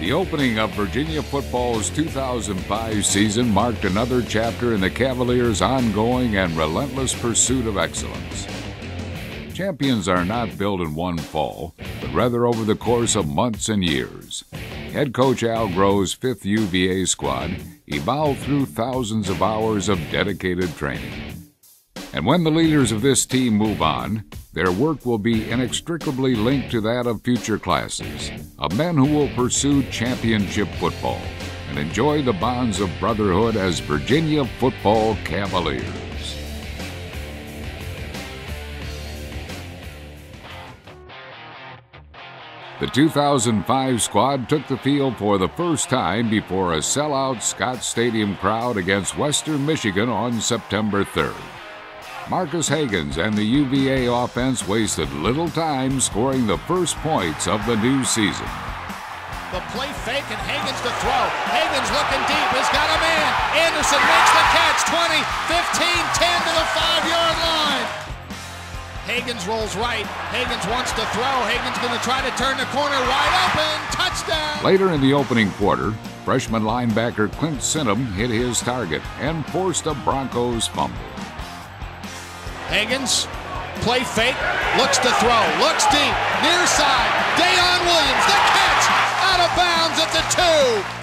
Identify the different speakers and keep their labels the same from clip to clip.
Speaker 1: The opening of Virginia football's 2005 season marked another chapter in the Cavaliers' ongoing and relentless pursuit of excellence. Champions are not built in one fall, but rather over the course of months and years. Head coach Al Groh's fifth UVA squad evolved through thousands of hours of dedicated training. And when the leaders of this team move on, their work will be inextricably linked to that of future classes, of men who will pursue championship football and enjoy the bonds of brotherhood as Virginia Football Cavaliers. The 2005 squad took the field for the first time before a sellout Scott Stadium crowd against Western Michigan on September 3rd. Marques Hagans and the UVA offense wasted little time scoring the first points of the new season.
Speaker 2: The play fake and Hagans to throw. Hagans looking deep. He's got a man. Anderson makes the catch. 20, 15, 10 to the five yard line. Hagans rolls right. Hagans wants to throw. Hagans going to try to turn the corner wide open. Touchdown.
Speaker 1: Later in the opening quarter, freshman linebacker Clint Sintim hit his target and forced a Broncos fumble.
Speaker 2: Hagans, play fake, looks to throw, looks deep, near side. Deyon Williams, the catch, out of bounds at the two.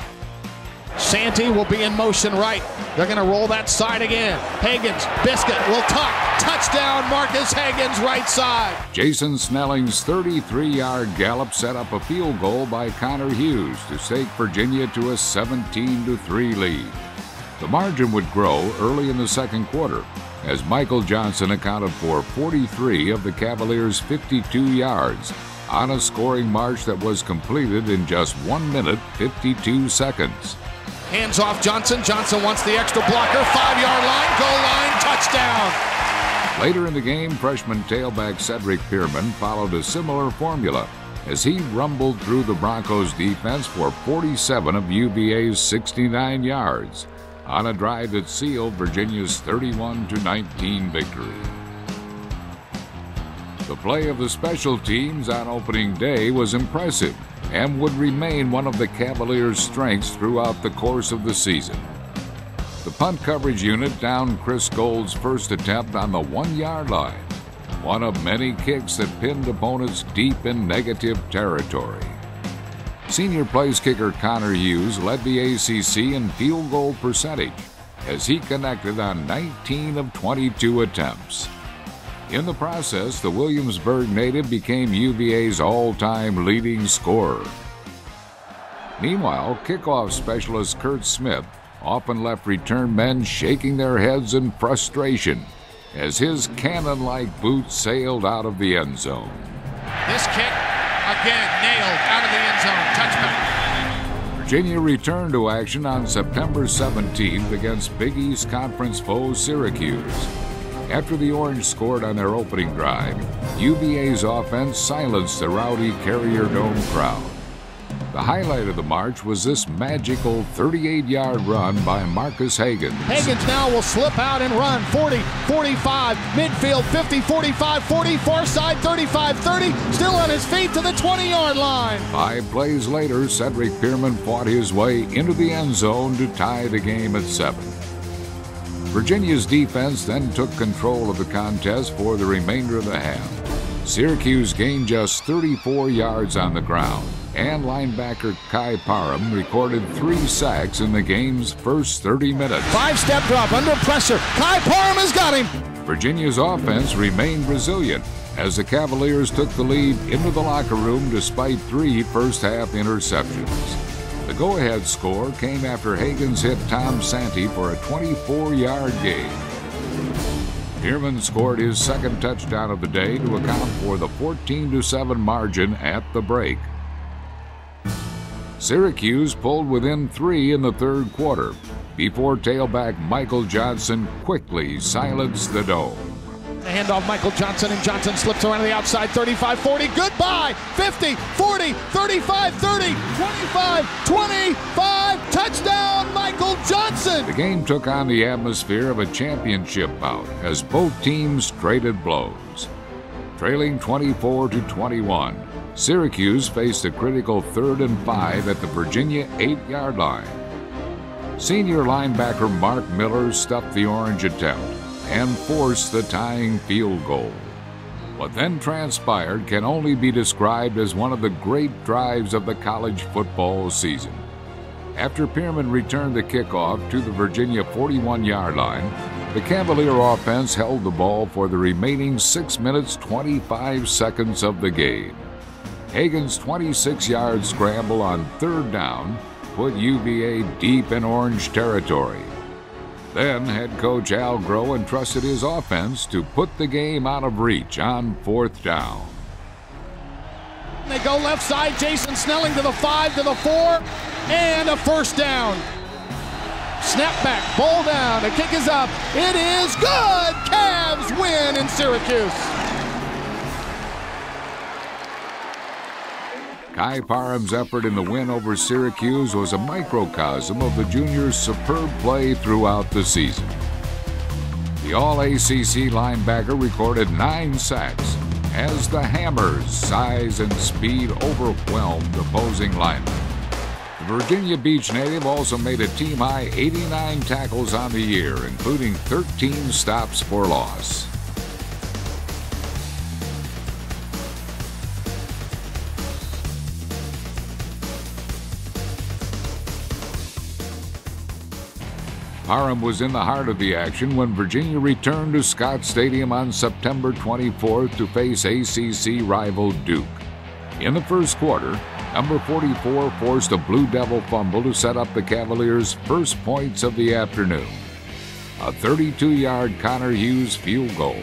Speaker 2: Santi will be in motion right. They're going to roll that side again. Hagans, Biscuit will tuck. Touchdown, Marques Hagans, right side.
Speaker 1: Jason Snelling's 33 yard gallop set up a field goal by Connor Hughes to take Virginia to a 17 3 lead. The margin would grow early in the second quarter as Michael Johnson accounted for 43 of the Cavaliers' 52 yards on a scoring march that was completed in just 1 minute 52 seconds.
Speaker 2: Hands off Johnson. Johnson wants the extra blocker. Five yard line, goal line, touchdown.
Speaker 1: Later in the game, freshman tailback Cedric Pearman followed a similar formula as he rumbled through the Broncos defense for 47 of UVA's 69 yards on a drive that sealed Virginia's 31 19 victory. The play of the special teams on opening day was impressive and would remain one of the Cavaliers' strengths throughout the course of the season. The punt coverage unit downed Chris Gould's first attempt on the one yard line, one of many kicks that pinned opponents deep in negative territory. Senior place kicker Connor Hughes led the ACC in field goal percentage as he connected on 19 of 22 attempts. In the process, the Williamsburg native became UVA's all time leading scorer. Meanwhile, kickoff specialist Kurt Smith often left return men shaking their heads in frustration as his cannon like boot sailed out of the end zone.
Speaker 2: This kick Again, nailed out of
Speaker 1: Virginia returned to action on September 17th against Big East Conference foe Syracuse. After the Orange scored on their opening drive, UVA's offense silenced the rowdy Carrier Dome crowd. The highlight of the march was this magical 38 yard run by Marques Hagans.
Speaker 2: Hagans now will slip out and run 40, 45, midfield 50, 45, 40, far side 35, 30, still on his feet to the 20 yard line.
Speaker 1: Five plays later, Cedric Pearman fought his way into the end zone to tie the game at seven. Virginia's defense then took control of the contest for the remainder of the half. Syracuse gained just 34 yards on the ground and linebacker Kai Parham recorded three sacks in the game's first 30 minutes.
Speaker 2: Five step drop under pressure. Kai Parham has got him.
Speaker 1: Virginia's offense remained resilient as the Cavaliers took the lead into the locker room despite three first half interceptions. The go ahead score came after Hagans hit Tom Santi for a 24 yard gain. Pearman scored his second touchdown of the day to account for the 14 7 margin at the break. Syracuse pulled within three in the third quarter before tailback Michael Johnson quickly silenced the Dome.
Speaker 2: The handoff Michael Johnson, and Johnson slips around the outside 35 40. Goodbye! 50, 40, 35, 30, 25, 25. Touchdown, Michael Johnson!
Speaker 1: The game took on the atmosphere of a championship bout as both teams traded blows. Trailing 24 to 21, Syracuse faced a critical third and five at the Virginia eight yard line. Senior linebacker Mark Miller stuffed the orange attempt and force the tying field goal. What then transpired can only be described as one of the great drives of the college football season. After Pearman returned the kickoff to the Virginia 41 yard line, the Cavalier offense held the ball for the remaining 6 minutes 25 seconds of the game. Hagans' 26 yard scramble on third down put UVA deep in orange territory. Then head coach Al Groh entrusted his offense to put the game out of reach on fourth down.
Speaker 2: They go left side, Jason Snelling to the five, to the four, and a first down. Snap back, ball down, the kick is up. It is good. Cavs win in Syracuse.
Speaker 1: Kai Parham's effort in the win over Syracuse was a microcosm of the juniors' superb play throughout the season. The All ACC linebacker recorded nine sacks as the Hammers' size and speed overwhelmed opposing linemen. The Virginia Beach native also made a team high 89 tackles on the year, including 13 stops for loss. Parham was in the heart of the action when Virginia returned to Scott Stadium on September 24th to face ACC rival Duke. In the first quarter, number 44 forced a Blue Devil fumble to set up the Cavaliers' first points of the afternoon. A 32 yard Connor Hughes field goal.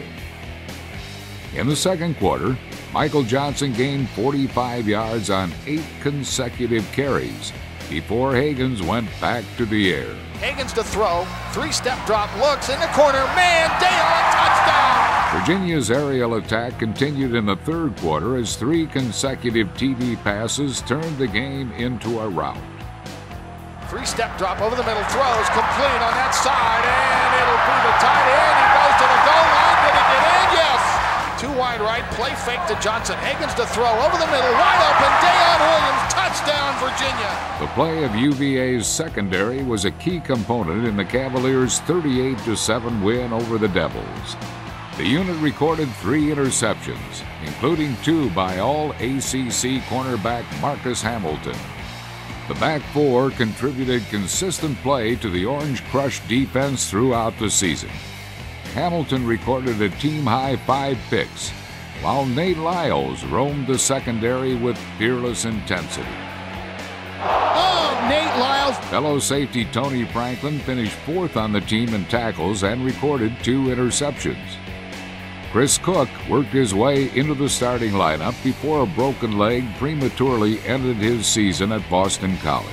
Speaker 1: In the second quarter, Michael Johnson gained 45 yards on eight consecutive carries before Hagans went back to the air.
Speaker 2: Hagans to throw, three step drop, looks in the corner, man, Deyon, touchdown!
Speaker 1: Virginia's aerial attack continued in the third quarter as three consecutive TD passes turned the game into a rout.
Speaker 2: Three step drop over the middle, throws complete on that side, and it'll be the tight end. Wide right, play fake to Johnson. Higgins to throw over the middle, wide open. Deyon Williams, touchdown, Virginia.
Speaker 1: The play of UVA's secondary was a key component in the Cavaliers' 38 7 win over the Devils. The unit recorded three interceptions, including two by all ACC cornerback Marcus Hamilton. The back four contributed consistent play to the Orange Crush defense throughout the season. Hamilton recorded a team high five picks, while Nate Lyles roamed the secondary with fearless intensity.
Speaker 2: Oh, Nate Lyles!
Speaker 1: Fellow safety Tony Franklin finished fourth on the team in tackles and recorded two interceptions. Chris Cook worked his way into the starting lineup before a broken leg prematurely ended his season at Boston College.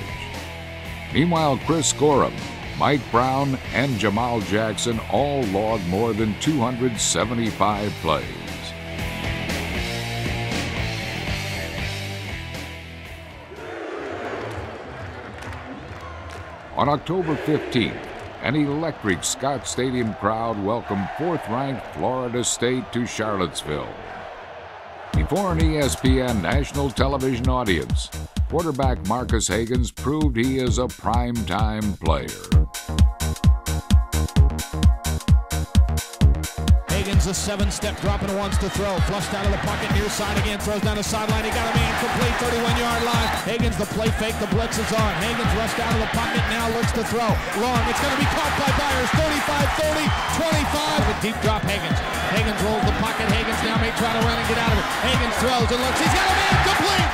Speaker 1: Meanwhile, Chris Gorham Mike Brown, and Jamal Jackson all logged more than 275 plays. On October 15th, an electric Scott Stadium crowd welcomed fourth ranked Florida State to Charlottesville. Before an ESPN national television audience, quarterback Marques Hagans proved he is a prime-time player.
Speaker 2: Hagans a seven-step drop and wants to throw. Flushed out of the pocket near side again. Throws down the sideline. He got a man complete 31-yard line. Hagans the play fake. The blitz is on. Hagans rushed out of the pocket. Now looks to throw. Long. It's going to be caught by Byers. 35, 30, 25. A deep drop. Hagans. Hagans rolls the pocket. Hagans now may try to run and get out of it. Hagans throws and looks. He's got a man complete.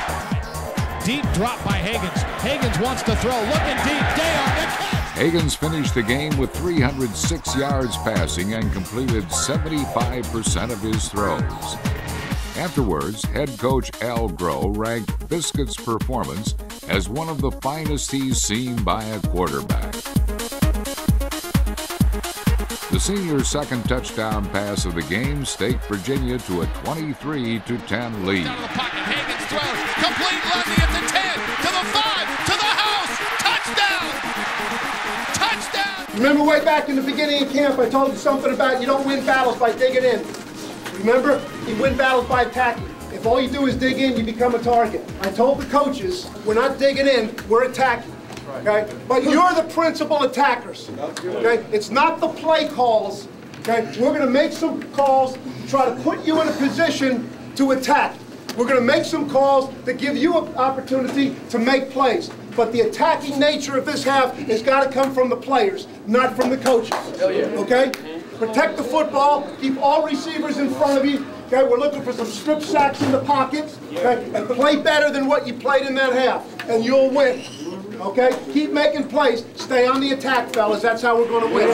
Speaker 2: Deep drop by Hagans. Hagans wants to throw. Looking deep. Deyon the
Speaker 1: Hagans finished the game with 306 yards passing and completed 75% of his throws. Afterwards, head coach Al Groh ranked Biscuit's performance as one of the finest he's seen by a quarterback. The senior's second touchdown pass of the game staked Virginia to a 23 10 lead.
Speaker 3: Remember way back in the beginning of camp, I told you something about you don't win battles by digging in. Remember? You win battles by attacking. If all you do is dig in, you become a target. I told the coaches, we're not digging in, we're attacking. Okay? But you're the principal attackers. Okay? It's not the play calls. Okay? We're going to make some calls to try to put you in a position to attack. We're going to make some calls to give you an opportunity to make plays. But the attacking nature of this half has got to come from the players, not from the coaches. Okay? Protect the football. Keep all receivers in front of you. Okay, we're looking for some strip sacks in the pockets. Okay, and play better than what you played in that half, and you'll win. Okay, keep making plays. Stay on the attack, fellas. That's how we're going to win.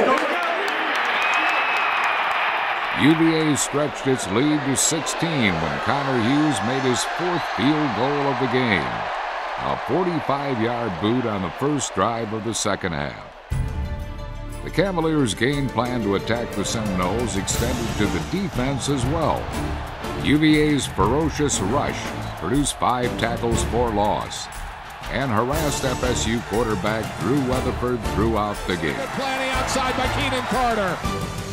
Speaker 1: UVA stretched its lead to 16 when Connor Hughes made his fourth field goal of the game. A 45 yard boot on the first drive of the second half. The Cavaliers' game plan to attack the Seminoles extended to the defense as well. UVA's ferocious rush produced five tackles for loss and harassed FSU quarterback Drew Weatherford throughout the game.
Speaker 2: Planning outside by Keenan Carter.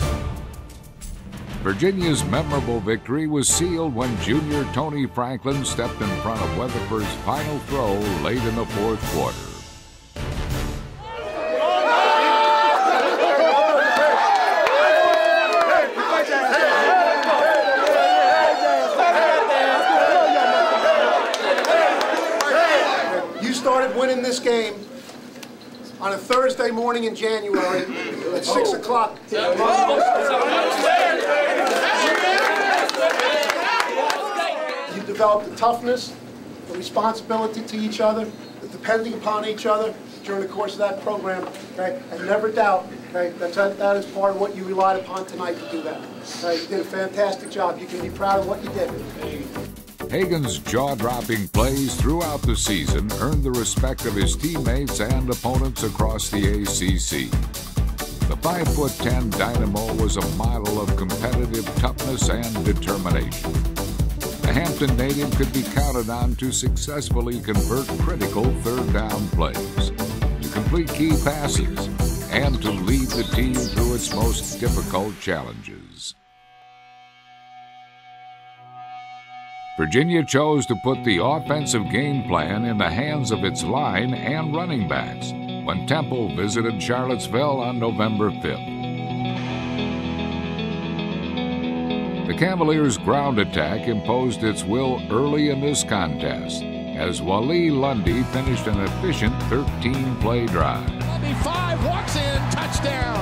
Speaker 1: Virginia's memorable victory was sealed when junior Tony Franklin stepped in front of Weatherford's final throw late in the fourth quarter.
Speaker 3: You started winning this game on a Thursday morning in January at 6 o'clock. Oh, developed the toughness, the responsibility to each other, the depending upon each other during the course of that program, okay? And never doubt, okay, that that that is part of what you relied upon tonight to do that. Okay? You did a fantastic job. You can be proud of what you did.
Speaker 1: Hagans' jaw-dropping plays throughout the season earned the respect of his teammates and opponents across the ACC. The 5'10 Dynamo was a model of competitive toughness and determination. Hampton native could be counted on to successfully convert critical third down plays, to complete key passes, and to lead the team through its most difficult challenges. Virginia chose to put the offensive game plan in the hands of its line and running backs when Temple visited Charlottesville on November 5th. The Cavaliers' ground attack imposed its will early in this contest as Wali Lundy finished an efficient 13 play drive.
Speaker 2: Lundy five walks in, touchdown.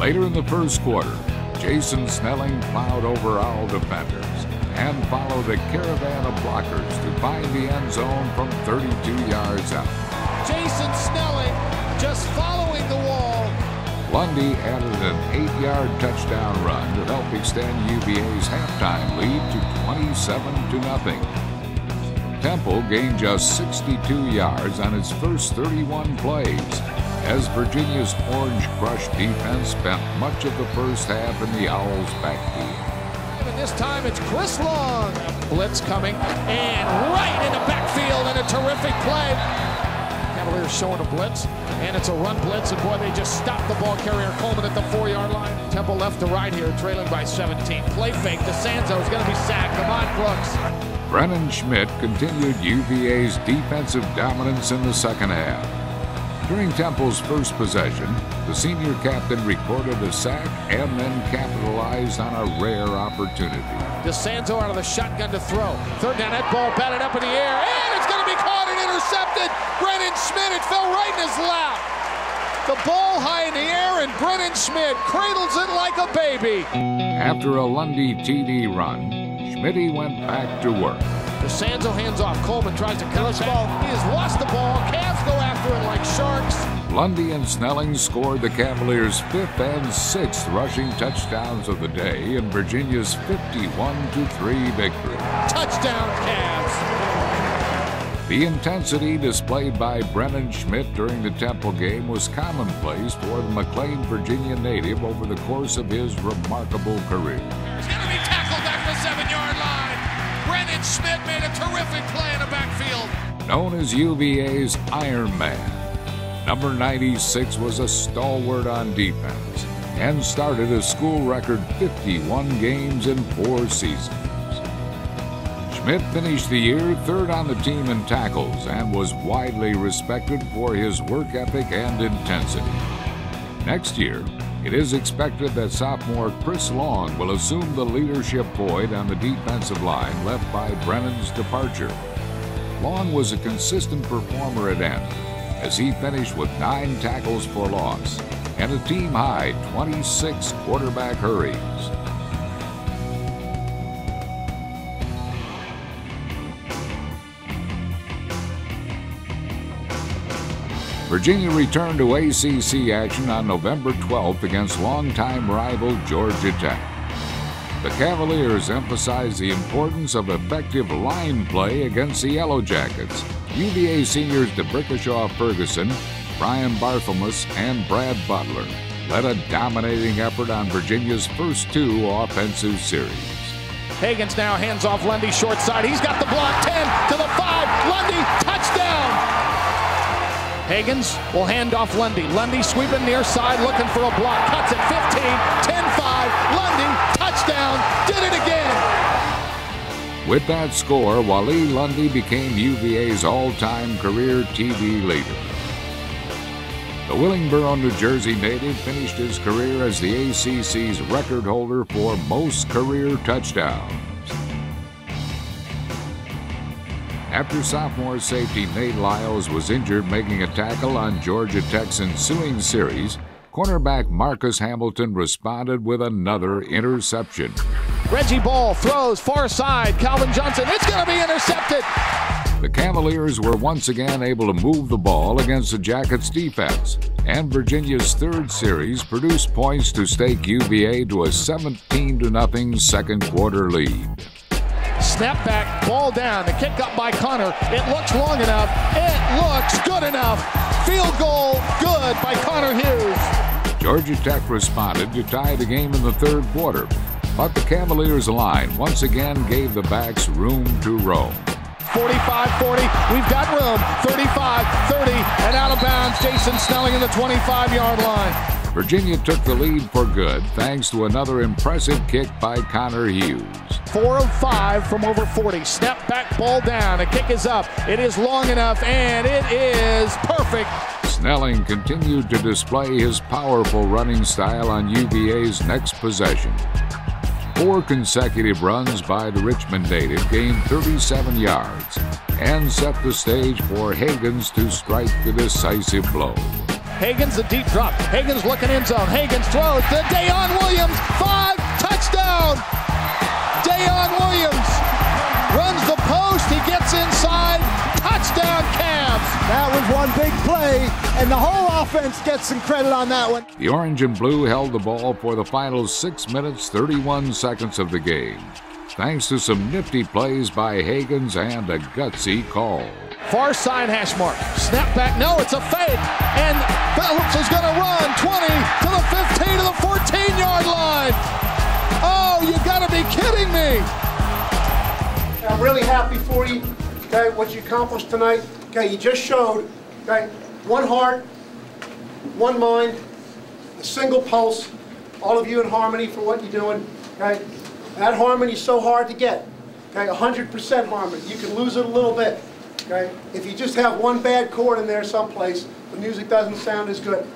Speaker 1: Later in the first quarter, Jason Snelling plowed over all defenders and followed a caravan of blockers to find the end zone from 32 yards out.
Speaker 2: Jason Snelling just following.
Speaker 1: Lundy added an eight yard touchdown run to help extend UVA's halftime lead to 27 to nothing. Temple gained just 62 yards on its first 31 plays as Virginia's Orange Crush defense spent much of the first half in the Owls' backfield.
Speaker 2: And this time it's Chris Long. Blitz coming and right in the backfield and a terrific play. Cavaliers showing a blitz and it's a run blitz and boy they just stopped the ball carrier Coleman at the four yard line. Temple left to right here trailing by 17. Play fake. DeSanzo is going to be sacked. Come on Brooks.
Speaker 1: Brennan Schmid continued UVA's defensive dominance in the second half. During Temple's first possession, the senior captain recorded a sack and then capitalized on a rare opportunity.
Speaker 2: DeSanto out of the shotgun to throw. Third down, that ball batted up in the air, and it's going to be caught and intercepted. Brennan Schmid, it fell right in his lap. The ball high in the air, and Brennan Schmid cradles it like a baby.
Speaker 1: After a Lundy TD run, Schmid went back to work.
Speaker 2: DeSanzo hands off. Coleman tries to cut it ball. He has lost the ball. Cavs go after it like sharks.
Speaker 1: Lundy and Snelling scored the Cavaliers' fifth and sixth rushing touchdowns of the day in Virginia's 51 3 victory.
Speaker 2: Touchdown, Cavs.
Speaker 1: The intensity displayed by Brennan Schmid during the Temple game was commonplace for the McLean, Virginia native over the course of his remarkable career.
Speaker 2: He's going to be tackled back the seven yard line. Brennan Schmid made a terrific play in the backfield.
Speaker 1: Known as UVA's Iron Man, number 96 was a stalwart on defense and started a school record 51 games in four seasons. Schmid finished the year third on the team in tackles and was widely respected for his work ethic and intensity. Next year, it is expected that sophomore Chris Long will assume the leadership void on the defensive line left by Brennan's departure. Long was a consistent performer at end, as he finished with nine tackles for loss and a team high 26 quarterback hurries. Virginia returned to ACC action on November 12th against longtime rival Georgia Tech. The Cavaliers emphasized the importance of effective line play against the Yellow Jackets. UVA seniors D'Brickashaw Ferguson, Brian Barthelmess, and Brad Butler led a dominating effort on Virginia's first two offensive series.
Speaker 2: Hagans now hands off Lundy short side. He's got the block 10 to the 5. Lundy, touchdown! Hagans will hand off Lundy. Lundy sweeping near side, looking for a block. Cuts it 15, 10-5. Lundy, touchdown, did it again.
Speaker 1: With that score, Wali Lundy became UVA's all-time career TD leader. The Willingboro, New Jersey native finished his career as the ACC's record holder for most career touchdowns. After sophomore safety Nate Lyles was injured making a tackle on Georgia Tech's ensuing series, cornerback Marcus Hamilton responded with another interception.
Speaker 2: Reggie Ball throws far side. Calvin Johnson, it's going to be intercepted.
Speaker 1: The Cavaliers were once again able to move the ball against the Jackets' defense, and Virginia's third series produced points to stake UVA to a 17 0 second quarter lead.
Speaker 2: Snap back, ball down. The kick up by Connor. It looks long enough. It looks good enough. Field goal good by Connor Hughes.
Speaker 1: Georgia Tech responded to tie the game in the third quarter, but the Cavaliers line once again gave the backs room to roam.
Speaker 2: 45 40. We've got room. 35 30. And out of bounds, Jason Snelling in the 25 yard line.
Speaker 1: Virginia took the lead for good thanks to another impressive kick by Connor Hughes.
Speaker 2: Four of five from over 40. Snap back, ball down. A kick is up. It is long enough, and it is perfect.
Speaker 1: Snelling continued to display his powerful running style on UVA's next possession. Four consecutive runs by the Richmond native gained 37 yards and set the stage for Hagans to strike the decisive blow.
Speaker 2: Hagans, the deep drop. Hagans looking in zone. Hagans throws to Deyon Williams. Five, touchdown! Deyon Williams runs the post. He gets inside. Touchdown, Cavs!
Speaker 4: That was one big play, and the whole offense gets some credit on that one.
Speaker 1: The orange and blue held the ball for the final 6 minutes 31 seconds of the game, thanks to some nifty plays by Hagans and a gutsy call.
Speaker 2: Far side hash mark. Snap back. No, it's a fake. And Phillips is going to run 20 to the 15 to the 14 yard line. Oh, you got to be kidding me.
Speaker 3: I'm really happy for you, okay, what you accomplished tonight. Okay, you just showed, okay, one heart, one mind, a single pulse, all of you in harmony for what you're doing, okay? That harmony is so hard to get, okay, 100% harmony. You can lose it a little bit, Okay? If you just have one bad chord in there someplace, the music doesn't sound as good.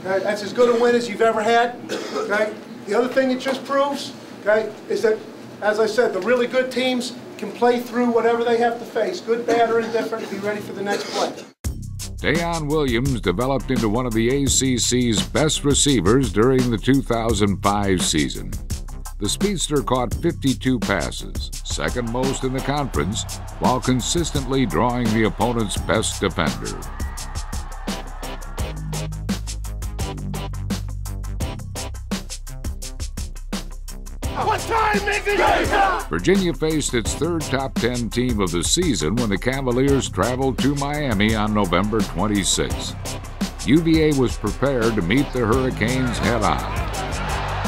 Speaker 3: Okay? That's as good a win as you've ever had. Okay? The other thing it just proves, okay, is that, as I said, the really good teams can play through whatever they have to face, good, bad, or indifferent, be ready for the next play.
Speaker 1: Deyon Williams developed into one of the ACC's best receivers during the 2005 season. The speedster caught 52 passes, second most in the conference, while consistently drawing the opponent's best defender. Virginia faced its third top 10 team of the season when the Cavaliers traveled to Miami on November 26. UVA was prepared to meet the Hurricanes head on.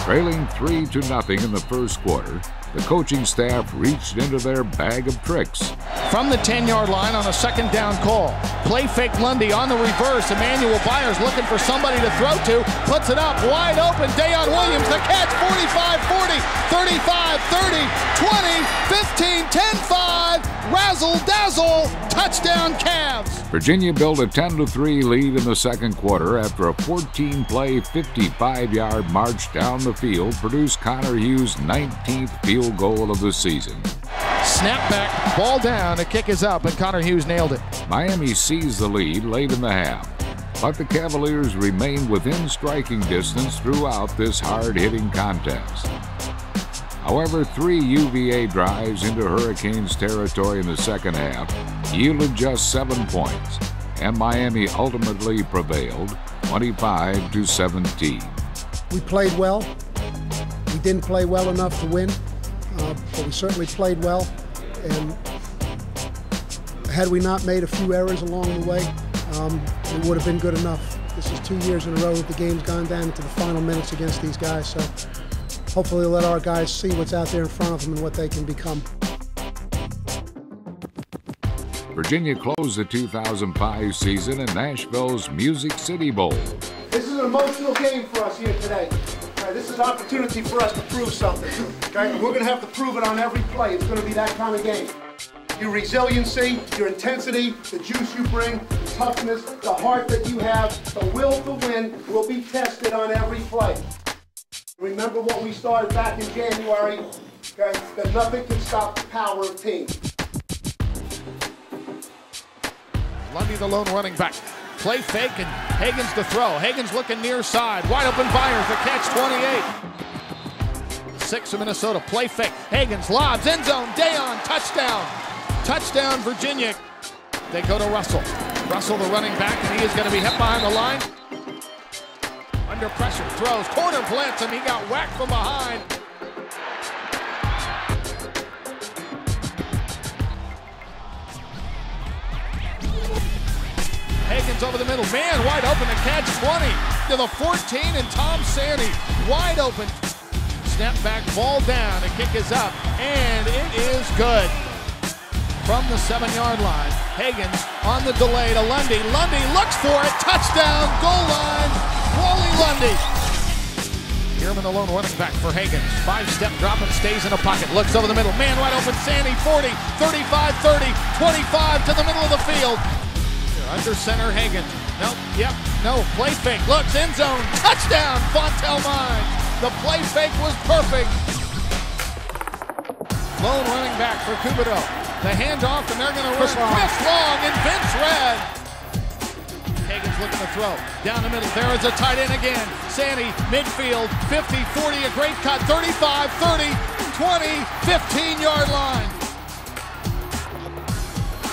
Speaker 1: Trailing 3 to nothing in the first quarter, the coaching staff reached into their bag of tricks.
Speaker 2: From the 10 yard line on a second down call. Play fake Lundy on the reverse. Emmanuel Byers looking for somebody to throw to. Puts it up wide open. Deyon Williams, the catch 45 40, 35 30, 20, 15, 10 5. Razzle dazzle. Touchdown Cavs.
Speaker 1: Virginia built a 10 3 lead in the second quarter after a 14 play, 55 yard march down the field produced Connor Hughes' 19th field goal of the season.
Speaker 2: Snap back, ball down, the kick is up, and Connor Hughes nailed it.
Speaker 1: Miami seized the lead late in the half, but the Cavaliers remained within striking distance throughout this hard hitting contest. However, three UVA drives into Hurricanes territory in the second half yielded just seven points, and Miami ultimately prevailed 25 to 17.
Speaker 5: We played well. We didn't play well enough to win, but we certainly played well. And had we not made a few errors along the way, um, it would have been good enough. This is two years in a row that the game's gone down into the final minutes against these guys. So hopefully let our guys see what's out there in front of them and what they can become.
Speaker 1: Virginia closed the 2005 season in Nashville's Music City Bowl.
Speaker 3: This is an emotional game for us here today. Okay, this is an opportunity for us to prove something. Okay, we're going to have to prove it on every play. It's going to be that kind of game. Your resiliency, your intensity, the juice you bring, the toughness, the heart that you have, the will to win will be tested on every play. Remember what we started back in January, okay? That nothing can stop the power of team.
Speaker 2: Lundy, the lone running back. Play fake and Hagans to throw. Hagans looking near side. Wide open Byers, the catch 28. Six of Minnesota. Play fake. Hagans lobs, end zone, Deyon, touchdown. Touchdown, Virginia. They go to Russell. Russell, the running back, and he is going to be hit behind the line. Under pressure, throws, corner blitz, and he got whacked from behind. Hagans over the middle, man wide open to catch 20 to the 14, and Tom Santi wide open. Snap back, ball down, the kick is up, and it is good. From the seven yard line, Hagans on the delay to Lundy. Lundy looks for it, touchdown, goal line, Wali Lundy. Ehrman, the lone running back for Hagans. Five step drop and stays in the pocket. Looks over the middle. Man wide open. Santi 40, 35 30, 25 to the middle of the field. Under center, Hagans. Nope, yep, no. Play fake. Looks end zone. Touchdown, Fontel Mines. The play fake was perfect. Lone running back for Cupito. The handoff, and they're going to run Chris Long and Vince Redd. Hagans looking to throw. Down the middle. There is a tight end again. Santi, midfield, 50, 40, a great cut. 35, 30, 20, 15 yard line.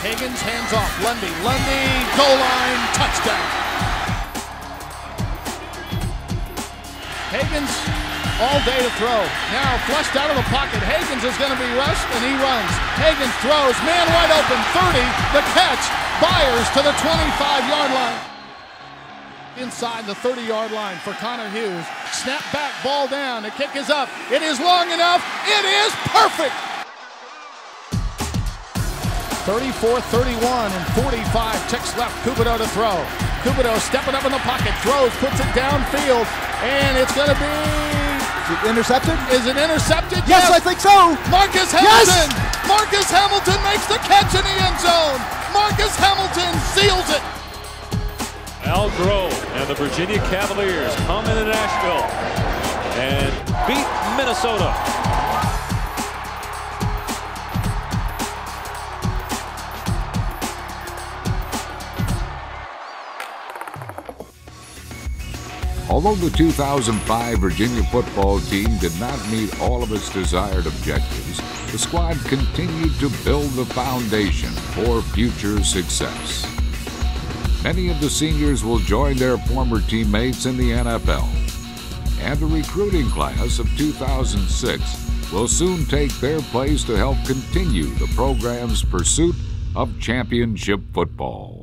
Speaker 2: Hagans hands off. Lundy. Lundy, goal line, touchdown. Hagans all day to throw. Now flushed out of the pocket. Hagans is going to be rushed, and he runs. Hagans throws. Man wide open. 30. The catch. Byers to the 25 yard line. Inside the 30 yard line for Connor Hughes. Snap back, ball down. The kick is up. It is long enough. It is perfect. 34, 31, and 45 ticks left. Cupito to throw. Cupito stepping up in the pocket, throws, puts it downfield, and it's going to be.
Speaker 4: Is it intercepted?
Speaker 2: Is it intercepted?
Speaker 4: Yes, I think so.
Speaker 2: Marcus Hamilton. Yes! Marcus Hamilton makes the catch in the end zone. Marcus Hamilton seals it.
Speaker 6: Al Groh and the Virginia Cavaliers come into Nashville and beat Minnesota.
Speaker 1: Although the 2005 Virginia football team did not meet all of its desired objectives, the squad continued to build the foundation for future success. Many of the seniors will join their former teammates in the NFL, and the recruiting class of 2006 will soon take their place to help continue the program's pursuit of championship football.